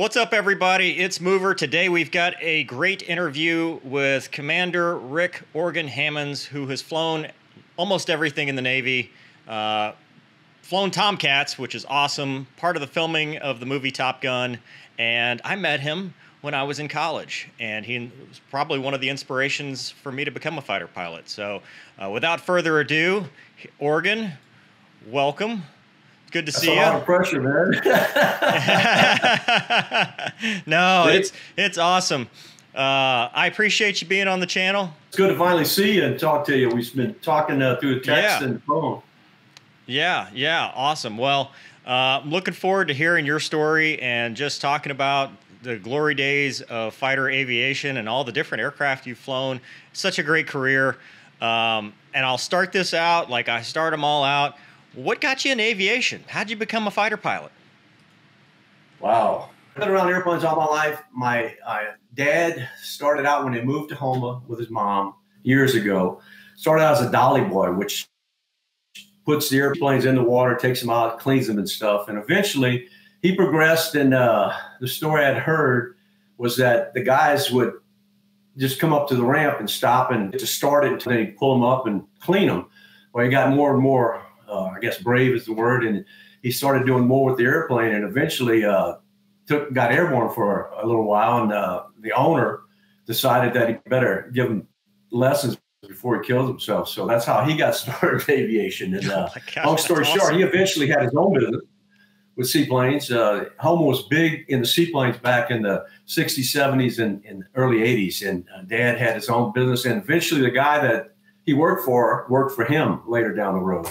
What's up, everybody? It's Mover. Today we've got a great interview with Commander Rick Organ Hammonds, who has flown almost everything in the Navy. Uh, flown Tomcats, which is awesome, part of the filming of the movie Top Gun. And I met him when I was in college, and he was probably one of the inspirations for me to become a fighter pilot. So, uh, without further ado, Organ, welcome. Good to That's see a you. lot of pressure, man. no, it's it's awesome. Uh, I appreciate you being on the channel. it's good to finally see you and talk to you. We've been talking uh, through text Yeah. and phone. Yeah, yeah, awesome. Well, uh, I'm looking forward to hearing your story and just talking about the glory days of fighter aviation and all the different aircraft you've flown. Such a great career. Um, and I'll start this out like I start them all out. What got you in aviation? How'd you become a fighter pilot? Wow. I've been around airplanes all my life. My uh, dad started out when he moved to Houma with his mom years ago. Started out as a dolly boy, which puts the airplanes in the water, takes them out, cleans them and stuff. And eventually he progressed. And uh, the story I'd heard was that the guys would just come up to the ramp and stop and to start it until they pull them up and clean them. Well, he got more and more, uh, I guess, brave is the word. And he started doing more with the airplane and eventually uh, took got airborne for a little while. And uh, the owner decided that he better give him lessons before he kills himself. So that's how he got started in aviation. And uh, Oh my gosh, long story that's short, he eventually had his own business with seaplanes. Uh, Houma was big in the seaplanes back in the 60s, 70s, and, and early 80s. And uh, Dad had his own business. And eventually, the guy that he worked for worked for him later down the road.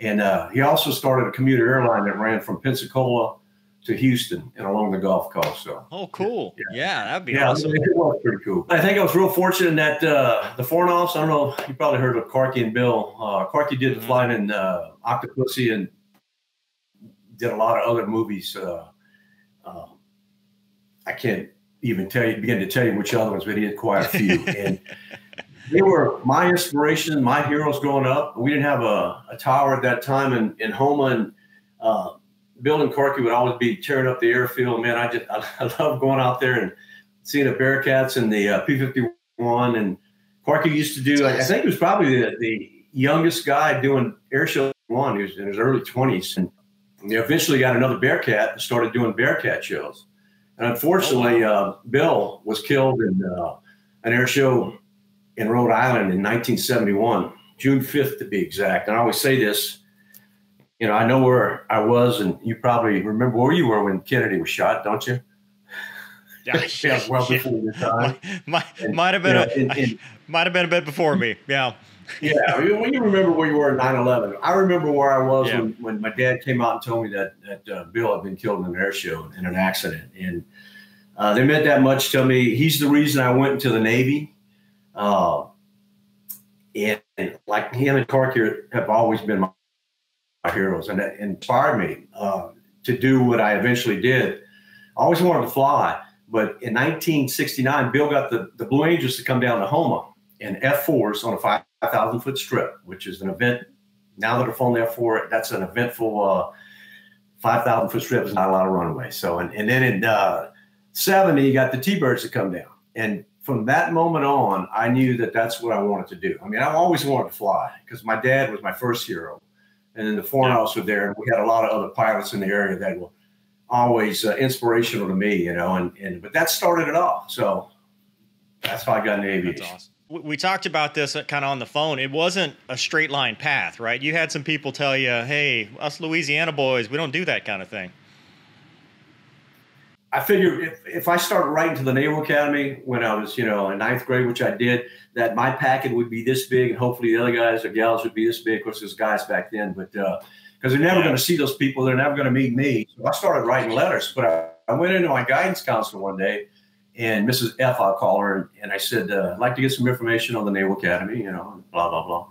And uh, he also started a commuter airline that ran from Pensacola to Houston and along the Gulf Coast. So Oh, cool. Yeah, that'd be yeah, awesome. it was pretty cool. I think I was real fortunate that uh, the Fornofs, I don't know, you probably heard of Corky and Bill. Uh, Corky did the Mhm. flying in uh, Octopussy and did a lot of other movies. Uh, uh, I can't even tell you, begin to tell you which other ones, but he had quite a few. and they were my inspiration, my heroes growing up. We didn't have a, a tower at that time in, in Houma, and uh, Bill and Corky would always be tearing up the airfield. Man, I just I, I love going out there and seeing the Bearcats and the uh, P fifty one. And Corky used to do. I, I think he was probably the, the youngest guy doing air show one. He was in his early twenties, and they eventually got another Bearcat and started doing Bearcat shows. And unfortunately, uh, Bill was killed in uh, an air show in Rhode Island in 1971, June 5th to be exact. And I always say this, you know, I know where I was, and you probably remember where you were when Kennedy was shot, don't you? Yeah, Yeah, well before your time. might, And, might have You been know, a, and- and- might have been a bit before me. Yeah. yeah, I mean, when you remember where you were in 9/11, I remember where I was Yeah. when, when my dad came out and told me that that uh, Bill had been killed in an air show in an accident, and uh, they meant that much to me. He's the reason I went into the Navy, uh, and, and like him and Corky have always been my, my heroes, and that inspired me uh, to do what I eventually did. I always wanted to fly, but in 1969, Bill got the, the Blue Angels to come down to Houma in F4s on a 5,000 foot strip, which is an event. Now that I've flown the F4, that's an eventful uh, 5,000 foot strip. Is not a lot of runway. So, and, and then in uh, 70, you got the T Birds to come down. And from that moment on, I knew that that's what I wanted to do. I mean, I always wanted to fly because my dad was my first hero. And then the foreigners were there. And we had a lot of other pilots in the area that were always uh, inspirational to me, you know. And, and but that started it all. So that's how I got into aviation. That's awesome. We- We talked about this kind of on the phone. It wasn't a straight line path, right? You had some people tell you, "Hey, us Louisiana boys, we don't do that kind of thing." I figured if, if I started writing to the Naval Academy when I was, you know, in ninth grade, which I did, that my packet would be this big, and hopefully the other guys or gals would be this big. Of course, there's guys back then, but because they're never Yeah. going to see those people, they're never going to meet me. So I started writing letters. But I, I went into my guidance counselor one day, and Mrs. F, I'll call her, and I said, uh, "I'd like to get some information on the Naval Academy," you know, blah blah blah.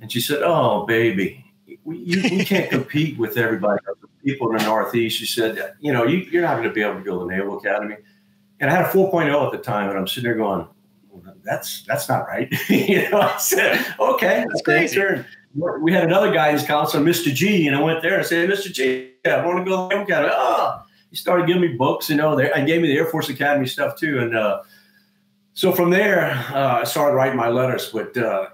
And she said, "Oh, baby, we, you, we can't compete with everybody. People in the Northeast." you said, "You know, you, you're not going to be able to go to the Naval Academy." And I had a 4.0 at the time, and I'm sitting there going, well, "That's that's not right." you know, I said, "Okay, That's the crazy. answer." And We had another guidance counselor, Mr. G, and I went there and said, "Mr. G, I want to go to the Naval Academy." Oh, he started giving me books. You know, they, I gave me the Air Force Academy stuff too, and uh, so from there, uh, I started writing my letters. But uh,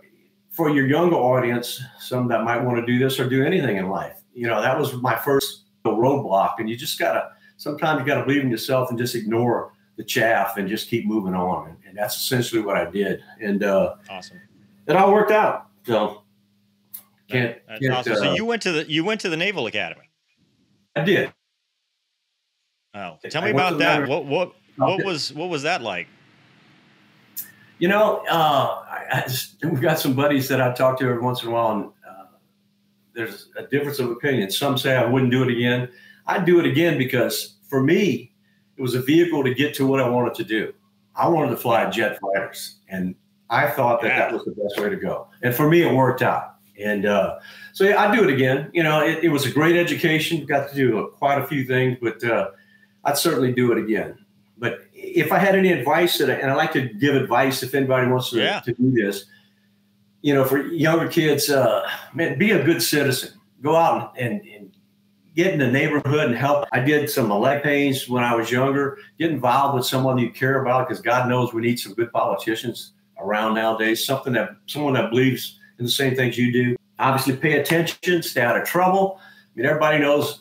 for your younger audience, some that might want to do this or do anything in life, you know, that was my first roadblock. And you just gotta sometimes you gotta believe in yourself and just ignore the chaff and just keep moving on. And, and that's essentially what I did. And uh, awesome. It all worked out. So can't. That's can't, awesome. Uh, so you went to the you went to the Naval Academy. I did. Oh, tell me I about that. What what what was what was that like? You know, uh, I, I just, we've got some buddies that I talk to every once in a while, and uh, there's a difference of opinion. Some say I wouldn't do it again. I'd do it again because for me, it was a vehicle to get to what I wanted to do. I wanted to fly jet fighters, and I thought that yeah. that was the best way to go. And for me, it worked out. And uh, so yeah, I'd do it again. You know, it, it, was a great education. Got to do quite a few things, but uh, I'd certainly do it again. But if I had any advice, that I, and I like to give advice if anybody wants to, yeah. to do this, you know, for younger kids, uh, man, be a good citizen. Go out and, and get in the neighborhood and help. I did some leg pains when I was younger. Get involved with someone you care about because God knows we need some good politicians around nowadays. Something that someone that believes in the same things you do. Obviously, pay attention, stay out of trouble. I mean, everybody knows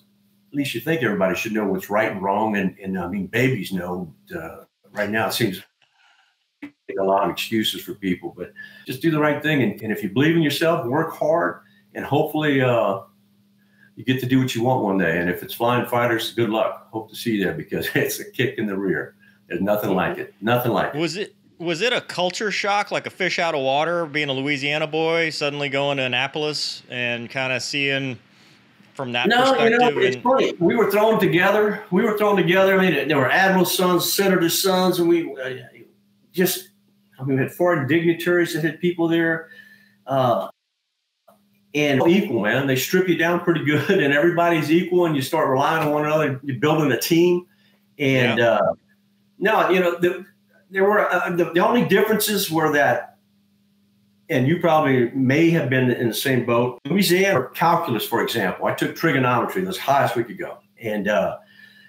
at least you think everybody should know what's right and wrong. And, and I mean, babies know. Uh, right now, it seems a lot of excuses for people, but just do the right thing. And, and if you believe in yourself, work hard, and hopefully uh, you get to do what you want one day. And if it's flying fighters, good luck. Hope to see you there because it's a kick in the rear. There's nothing like it. Nothing like it. Was it was it a culture shock, like a fish out of water, being a Louisiana boy, suddenly going to Annapolis and kind of seeing from that no, perspective? you know, it's and- funny. We were thrown together. We were thrown together. I mean, there were admiral's sons, senator's sons, and we uh, just, I mean, we had foreign dignitaries that had people there. Uh, and equal, man. They strip you down pretty good, and everybody's equal, and you start relying on one another. You're building a team, and yeah. uh, no, you know, the, there were uh, the, the only differences were that and you probably may have been in the same boat. Louisiana calculus, for example, I took trigonometry, the highest we could go. And uh,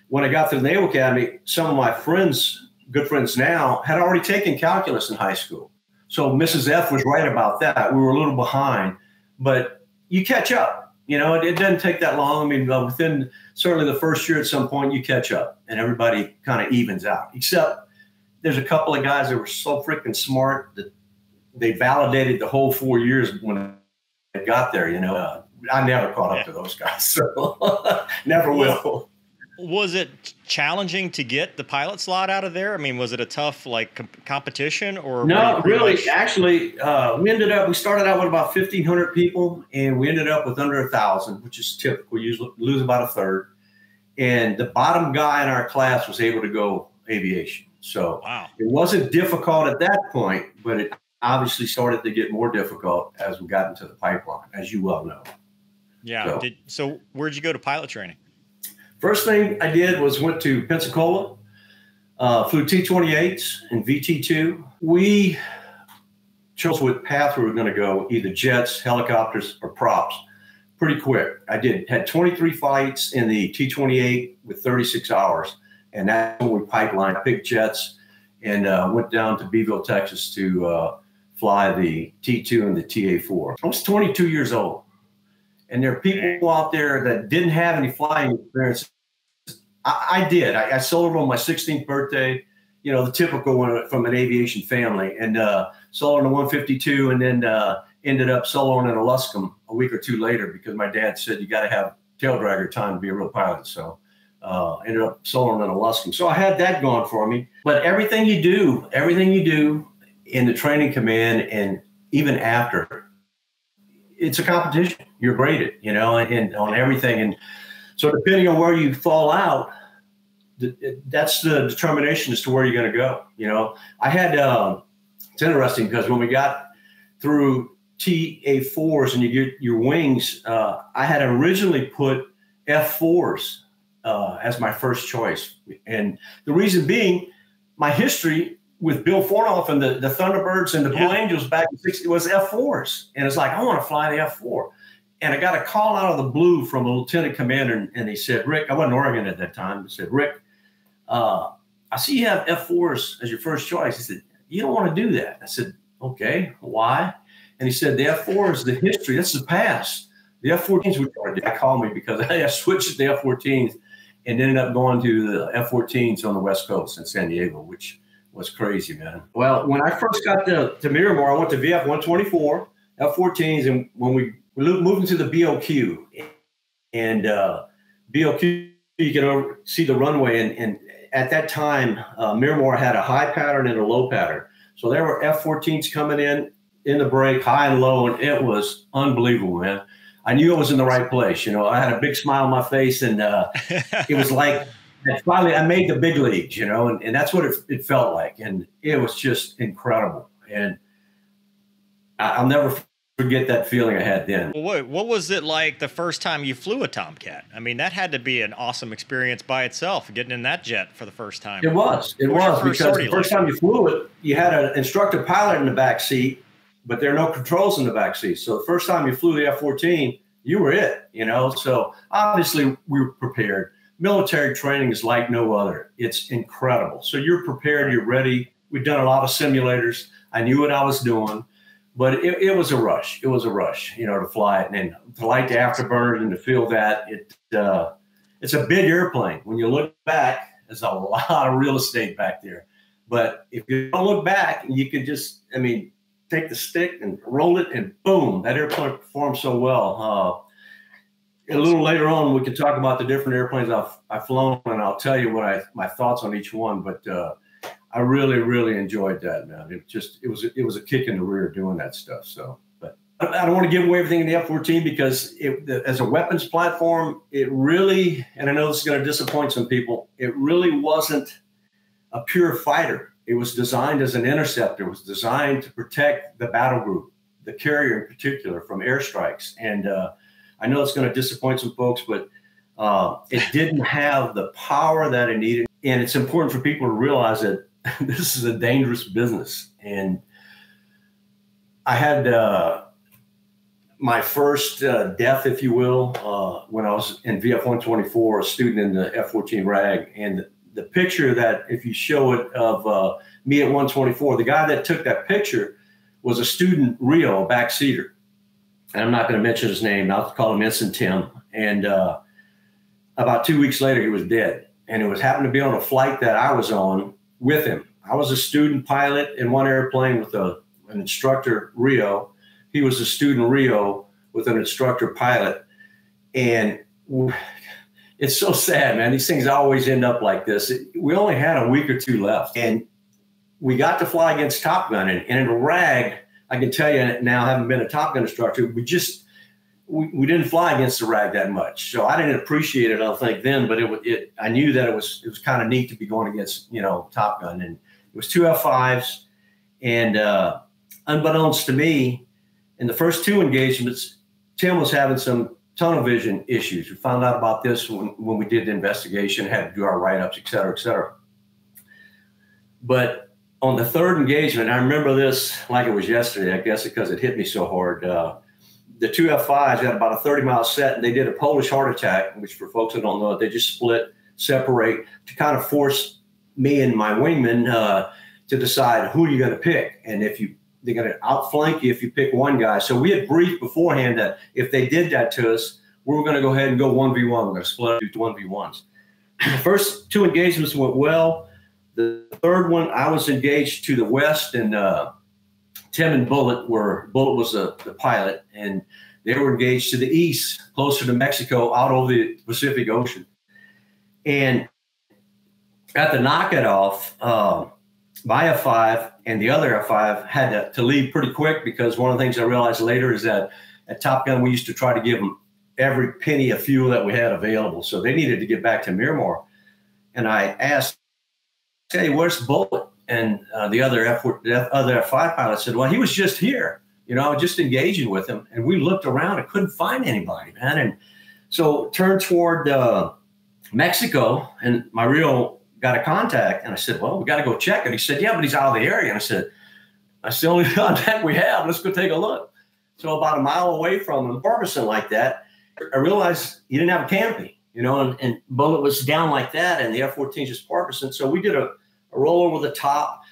when I got to the Naval Academy, some of my friends, good friends now, had already taken calculus in high school. So Mrs. F was right about that. We were a little behind, but you catch up. You know, it, it doesn't take that long. I mean, uh, within certainly the first year, at some point, you catch up, and everybody kind of evens out. Except there's a couple of guys that were so freaking smart that they validated the whole four years when I got there. You know, uh, I never caught up yeah. to those guys, so never will. Was it challenging to get the pilot slot out of there? I mean, was it a tough like com- competition or no? Really, much- actually, uh, we ended up. We started out with about fifteen hundred people, and we ended up with under a thousand, which is typical. We usually lose about a third. And the bottom guy in our class was able to go aviation. So wow. it wasn't difficult at that point, but it obviously started to get more difficult as we got into the pipeline, as you well know. Yeah. So, did, so where'd you go to pilot training? First thing I did was went to Pensacola, uh, flew T-28s and VT-2. We chose what path we were going to go, either jets, helicopters, or props. Pretty quick. I did had 23 flights in the T-28 with 36 hours, and that's when we pipelined big jets and uh, went down to Beeville, Texas to uh, fly the T2 and the TA4. I was 22 years old. And there are people out there that didn't have any flying experience. I, I did. I, I sold on my 16th birthday, you know, the typical one from an aviation family, and uh, sold on a 152 and then uh, ended up soloing in a Luscombe a week or two later because my dad said you got to have tail dragger time to be a real pilot. So uh, ended up soloing an Luscombe. So I had that going for me. But everything you do, everything you do in the training command and even after, it's a competition. You're graded, you know, and, on everything. And so depending on where you fall out, that's the determination as to where you're going to go. You know, I had, uh, it's interesting because when we got through TA4s and you get your wings, uh, I had originally put F4s uh, as my first choice. And the reason being, my history with Bill Fornof and the, the Thunderbirds and the Blue yeah. Angels back in 60 was F4s. And it's like, I want to fly the F4. and I got a call out of the blue from a lieutenant commander, and, and he said, Rick, I wasn't Organ at that time. He said, Rick, uh, I see you have F4s as your first choice. He said, You don't want to do that. I said, Okay, why? And he said, The F4 is the history, that's the past. The F 14s would call me because I switched to the F 14s and ended up going to the F 14s on the West Coast in San Diego, which was crazy, man. Well, when I first got to, to Miramar, I went to VF 124, F 14s, and when we, we moved into the BOQ, and uh, BOQ, you can see the runway, and, and at that time, uh, Miramar had a high pattern and a low pattern. So there were F 14s coming in in the break, high and low, and it was unbelievable, man. I knew I was in the right place. You know, I had a big smile on my face, and uh, it was like finally I made the big leagues. You know, and, and that's what it, it felt like, and it was just incredible. And I, will never forget that feeling I had then. Well, what, what was it like the first time you flew a Tomcat? I mean, that had to be an awesome experience by itself, getting in that jet for the first time. It was. It was, was because the first like? time you flew it, you had an instructor pilot in the back seat but there are no controls in the back seat. So the first time you flew the F-14, you were it, you know. So obviously we were prepared. Military training is like no other. It's incredible. So you're prepared, you're ready. We've done a lot of simulators. I knew what I was doing, but it, it was a rush. It was a rush, you know, to fly it and to light the afterburner and to feel that it. Uh, it's a big airplane. When you look back, there's a lot of real estate back there. But if you don't look back, you can just, I mean, take the stick and roll it, and boom, that airplane performed so well. Uh, a little later on, we can talk about the different airplanes I've, I've flown, and I'll tell you what I my thoughts on each one. But uh, I really, really enjoyed that, man. It just it was it was a kick in the rear doing that stuff. So, but I don't want to give away everything in the F-14 because it, as a weapons platform, it really, and I know this is going to disappoint some people, it really wasn't a pure fighter it was designed as an interceptor. It was designed to protect the battle group, the carrier in particular, from airstrikes. And uh, I know it's going to disappoint some folks, but uh, it didn't have the power that it needed. And it's important for people to realize that this is a dangerous business. And I had uh, my first uh, death, if you will, uh, when I was in VF 124, a student in the F 14 RAG. And the picture that if you show it of uh, me at 124, the guy that took that picture was a student RIO backseater. And I'm not going to mention his name. I'll call him Ensign Tim. And uh, about two weeks later, he was dead. And it was happened to be on a flight that I was on with him. I was a student pilot in one airplane with a, an instructor RIO. He was a student RIO with an instructor pilot. And it's so sad, man. These things always end up like this. We only had a week or two left, and we got to fly against Top Gun. And, and in a rag, I can tell you now, having been a Top Gun instructor, we just we, we didn't fly against the rag that much. So I didn't appreciate it, I think then, but it, it I knew that it was it was kind of neat to be going against you know Top Gun, and it was two F fives, and uh, unbeknownst to me, in the first two engagements, Tim was having some tunnel vision issues. We found out about this when, when we did the investigation, had to do our write ups, et cetera, et cetera. But on the third engagement, I remember this like it was yesterday, I guess because it hit me so hard. Uh, the two F5s had about a 30 mile set and they did a Polish heart attack, which for folks that don't know, they just split, separate to kind of force me and my wingman uh, to decide who you're going to pick. And if you they're going to outflank you if you pick one guy. So we had briefed beforehand that if they did that to us, we were going to go ahead and go 1v1. We're going to split up to 1v1s. The first two engagements went well. The third one, I was engaged to the west, and uh, Tim and Bullet were, Bullet was the, the pilot, and they were engaged to the east, closer to Mexico, out over the Pacific Ocean. And at the knock it off, uh, my F5 and the other F5 had to, to leave pretty quick because one of the things I realized later is that at Top Gun, we used to try to give them every penny of fuel that we had available. So they needed to get back to Miramar. And I asked, hey, where's Bullet? And uh, the other F the other F5 pilot said, well, he was just here. You know, just engaging with him. And we looked around and couldn't find anybody, man. And so turned toward uh, Mexico, and my RIO got a contact. And I said, well, we got to go check it. He said, yeah, but he's out of the area. And I said, that's the only contact we have. Let's go take a look. So about a mile away from him, Barbison like that, I realized he didn't have a canopy, you know, and, and bullet was down like that, and the F-14 just Barbison. So we did a, a roll over the top,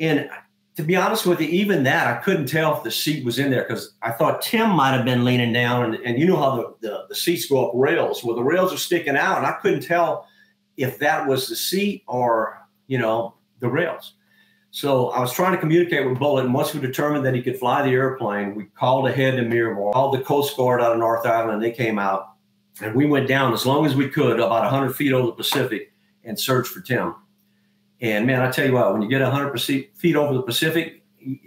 and to be honest with you, even that I couldn't tell if the seat was in there because I thought Tim might have been leaning down, and, and you know how the, the, the seats go up rails. Well, the rails are sticking out, and I couldn't tell if that was the seat or you know the rails. So I was trying to communicate with Bullet, and once we determined that he could fly the airplane, we called ahead to Miramar, called the Coast Guard out of North Island, and they came out, and we went down as long as we could, about 100 feet over the Pacific, and searched for Tim. And man, I tell you what, when you get 100 feet over the Pacific,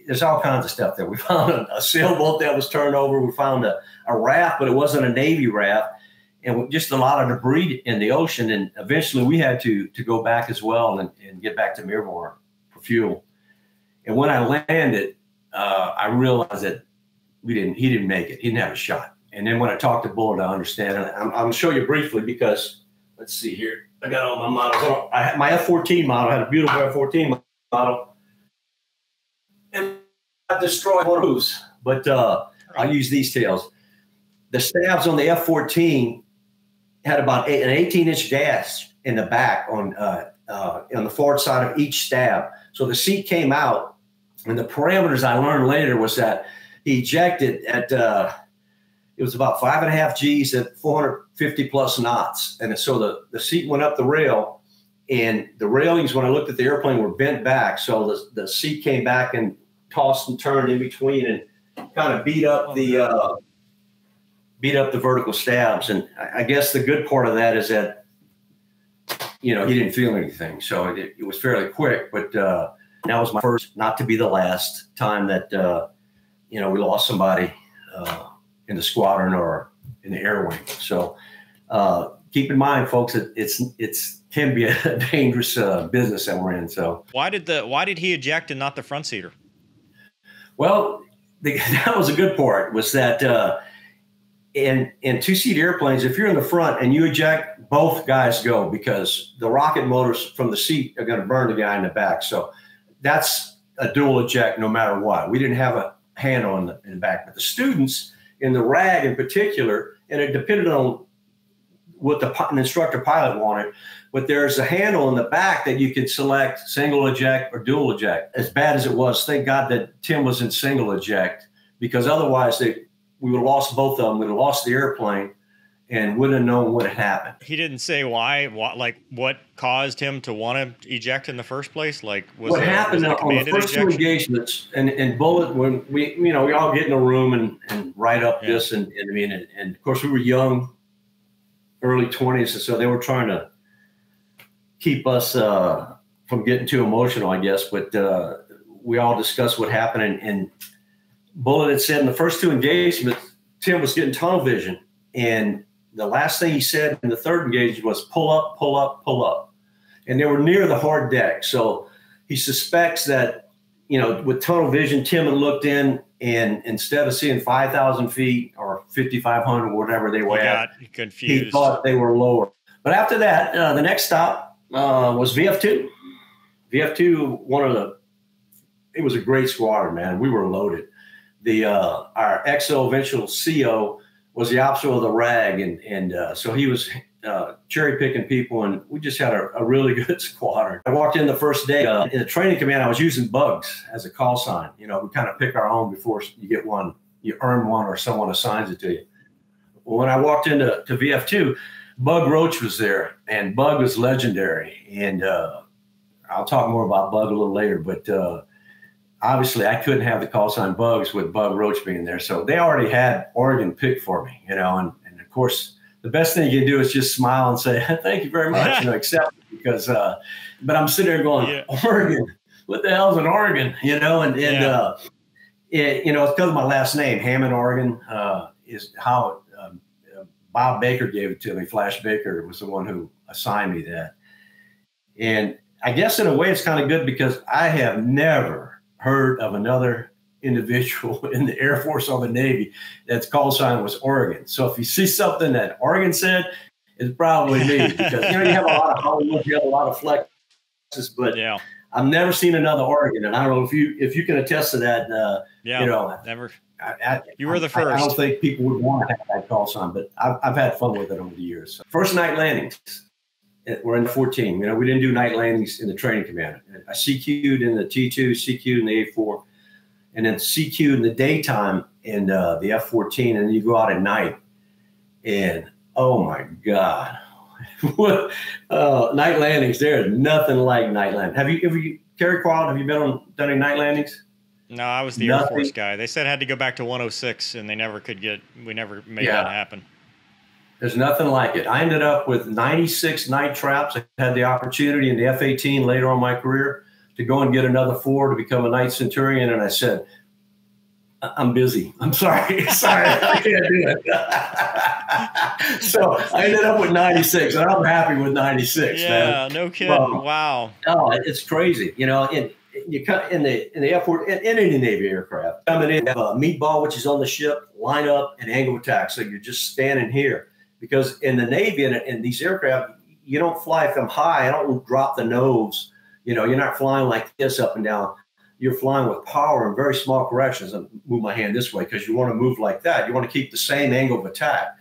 there's all kinds of stuff there. We found a, a sailboat that was turned over. We found a, a raft, but it wasn't a Navy raft. And just a lot of debris in the ocean. And eventually we had to, to go back as well and, and get back to Miramar for fuel. And when I landed, uh, I realized that we didn't, he didn't make it. He didn't have a shot. And then when I talk to Bullet, I understand. And I'm, I'm going to show you briefly because let's see here. I got all my models. I had my F-14 model. I had a beautiful F-14 model, and I destroyed one of those. But uh, I'll use these tails. The stabs on the F-14 had about an 18-inch dash in the back on uh, uh, on the forward side of each stab. So the seat came out, and the parameters I learned later was that he ejected at uh, it was about five and a half G's at 450 plus knots. And so the, the seat went up the rail, and the railings, when I looked at the airplane, were bent back. So the, the seat came back and tossed and turned in between and kind of beat up the uh, beat up the vertical stabs. And I guess the good part of that is that you know he didn't feel anything, so it, it was fairly quick. But uh, that was my first, not to be the last time that uh, you know we lost somebody. Uh, in the squadron or in the air wing. So uh, keep in mind, folks, it, it's it's can be a dangerous uh, business that we're in. So why did the why did he eject and not the front seater? Well, the, that was a good part. Was that uh, in in two seat airplanes, if you're in the front and you eject, both guys go because the rocket motors from the seat are going to burn the guy in the back. So that's a dual eject no matter what. We didn't have a handle in the, in the back, but the students in the RAG in particular, and it depended on what the an instructor pilot wanted. But there's a handle in the back that you can select single eject or dual eject. As bad as it was, thank God that Tim was in single eject because otherwise they we would have lost both of them. We'd have lost the airplane and wouldn't have known what had happened. He didn't say why, what, like what caused him to want to eject in the first place. Like was what it, happened was on the first ejection? two engagements and, and bullet when we, you know, we all get in a room and, and write up yeah. this and, and I mean, and, and, of course we were young, early twenties. And so they were trying to keep us, uh, from getting too emotional, I guess, but, uh, we all discussed what happened and, and Bullet had said in the first two engagements, Tim was getting tunnel vision and the last thing he said in the third engagement was pull up, pull up, pull up. And they were near the hard deck. So he suspects that, you know, with tunnel vision, Tim had looked in and instead of seeing 5,000 feet or 5,500 or whatever they were at, confused. he thought they were lower. But after that, uh, the next stop uh, was VF2. VF2, one of the, it was a great squadron, man. We were loaded. The uh, our XO eventual CO was the opposite of the rag, and and uh, so he was uh, cherry picking people, and we just had a, a, really good squadron. I walked in the first day uh, in the training command. I was using bugs as a call sign. You know, we kind of pick our own before you get one, you earn one, or someone assigns it to you. When I walked into to VF2, Bug Roach was there, and Bug was legendary. And uh, I'll talk more about Bug a little later, but uh, obviously I couldn't have the call sign bugs with Bug Roach being there. So they already had Organ picked for me, you know, and, and of course the best thing you can do is just smile and say, thank you very much, you know, accept it because, uh, but I'm sitting there going, yeah. Organ, what the hell's an Organ, you know, and, and, yeah. uh, it, you know, it's because of my last name, Hammond, Organ, uh, is how um, Bob Baker gave it to me. Flash Baker was the one who assigned me that. And I guess in a way it's kind of good because I have never heard of another individual in the Air Force or the Navy that's call sign was Organ. So if you see something that Organ said, it's probably me because you know you have a lot of Hollywood, you have a lot of flexes, but yeah. I've never seen another Organ, and I don't know if you if you can attest to that. Uh, yeah, you know, never. I, I, you were the first. I, don't think people would want to have that call sign, but I've, I've had fun with it over the years. First night landings, we're in 14. You know, we didn't do night landings in the training command. I CQ'd in the T2, CQ'd in the A4, and then CQ'd in the daytime in uh, the F14, and you go out at night, and oh my God, what uh, night landings? There's nothing like night landing. Have you ever, Kerry Quad? Have you been on done any night landings? No, I was the Nothing. Air Force guy. They said I had to go back to 106, and they never could get. We never made yeah. that happen. There's nothing like it. I ended up with 96 night traps. I had the opportunity in the F-18 later on my career to go and get another four to become a night centurion, and I said, "I'm busy. I'm sorry. sorry, I can't do it." so I ended up with 96, and I'm happy with 96. Yeah, man. no kidding. Um, wow. Oh, it's crazy. You know, and you cut in the in the F in, in any Navy aircraft coming in, have a meatball which is on the ship, line up and angle attack. So you're just standing here because in the Navy and in these aircraft, you don't fly from high. I don't drop the nose. You know, you're not flying like this up and down. You're flying with power and very small corrections. And move my hand this way because you want to move like that. You want to keep the same angle of attack.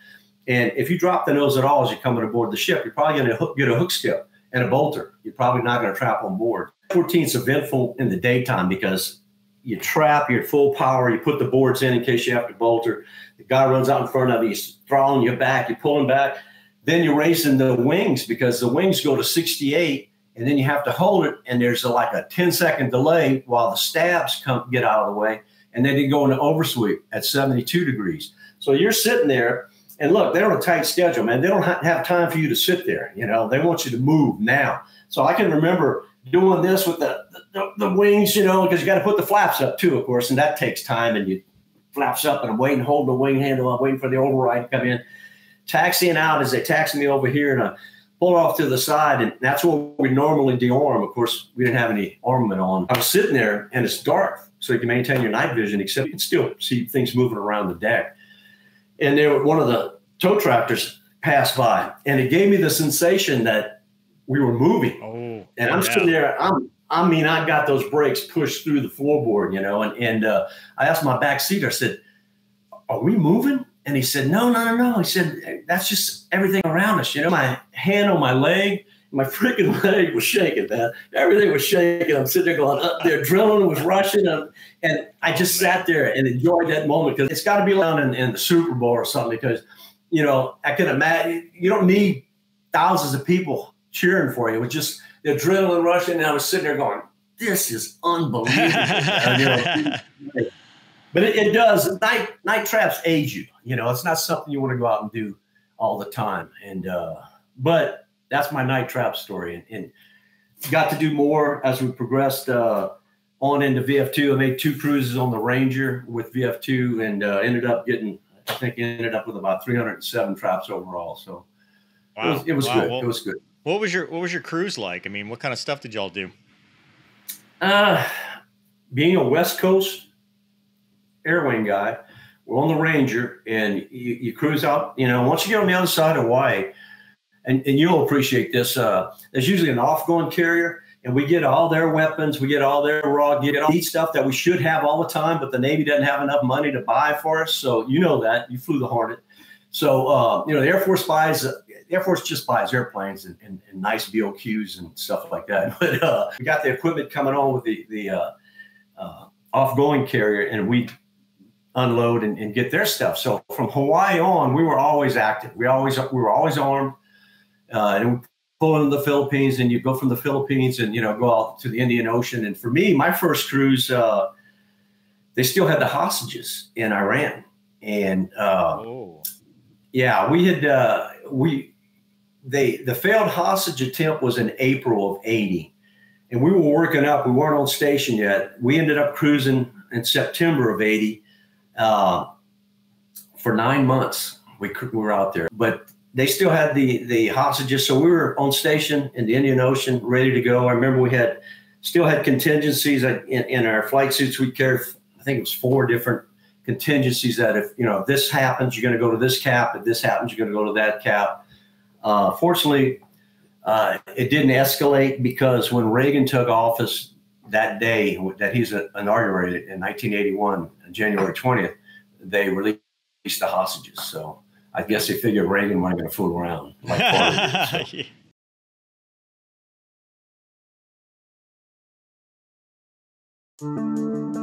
And if you drop the nose at all as you're coming aboard the ship, you're probably going to get a hook skip and a bolter. You're probably not going to trap on board. 14 is eventful in the daytime because you trap, you're at full power, you put the boards in in case you have to bolter. The guy runs out in front of you, he's throwing you back, you're pulling back. Then you're raising the wings because the wings go to 68 and then you have to hold it and there's a, like a 10 second delay while the stabs come get out of the way and then you go into oversweep at 72 degrees. So you're sitting there and look, they're on a tight schedule, man. They don't have time for you to sit there. You know, they want you to move now. So I can remember doing this with the, the, the wings, you know, because you got to put the flaps up too, of course, and that takes time. And you flaps up, and I'm waiting, holding the wing handle, I'm waiting for the override to come in, taxiing out as they taxi me over here, and I pull off to the side, and that's what we normally dearm. Of course, we didn't have any armament on. I was sitting there, and it's dark, so you can maintain your night vision, except you can still see things moving around the deck. And there, one of the tow tractors passed by, and it gave me the sensation that we were moving. Oh and I'm yeah. sitting there. I'm. I mean, I got those brakes pushed through the floorboard, you know. And and uh, I asked my back seat. I said, "Are we moving?" And he said, "No, no, no, no." He said, "That's just everything around us." You know, my hand on my leg, my freaking leg was shaking, man. Everything was shaking. I'm sitting there going up there, adrenaline was rushing, and, and I just sat there and enjoyed that moment because it's got to be around in, in the Super Bowl or something because, you know, I can imagine you don't need thousands of people cheering for you. It was just the adrenaline rushing, and I was sitting there going, "This is unbelievable." but it, it, does. Night night traps age you. You know, it's not something you want to go out and do all the time. And uh, but that's my night trap story, and, and got to do more as we progressed uh, on into VF2. I made two cruises on the Ranger with VF2, and uh, ended up getting. I think ended up with about 307 traps overall. So wow. it was, it was wow. good. Well, it was good. What was your What was your cruise like? I mean, what kind of stuff did y'all do? Uh, being a West Coast airwing guy, we're on the Ranger, and you, you, cruise out. You know, once you get on the other side of Hawaii, and, and you'll appreciate this. Uh, there's usually an off-going carrier, and we get all their weapons, we get all their raw, get all the stuff that we should have all the time, but the Navy doesn't have enough money to buy for us. So you know that you flew the Hornet. So uh, you know the Air Force buys Air Force just buys airplanes and, and, and, nice BOQs and stuff like that. But uh, we got the equipment coming on with the the uh, uh, off-going carrier, and we unload and, and, get their stuff. So from Hawaii on, we were always active. We always we were always armed, uh, and we pull into the Philippines, and you go from the Philippines and you know go out to the Indian Ocean. And for me, my first cruise, uh, they still had the hostages in Iran, and uh, oh. yeah, we had we they the failed hostage attempt was in April of 80. And we were working up. We weren't on station yet. We ended up cruising in September of 80 uh, for nine months. We, we were out there. But they still had the the hostages. So we were on station in the Indian Ocean, ready to go. I remember we had still had contingencies in, in our flight suits. We carried, I think it was four different contingencies that if you know if this happens, you're going to go to this cap. If this happens, you're going to go to that cap. Uh, fortunately, uh, it didn't escalate because when Reagan took office that day that he's inaugurated in 1981, January 20th, they released the hostages. So I guess they figured Reagan wasn't going to fool around. Like did, so.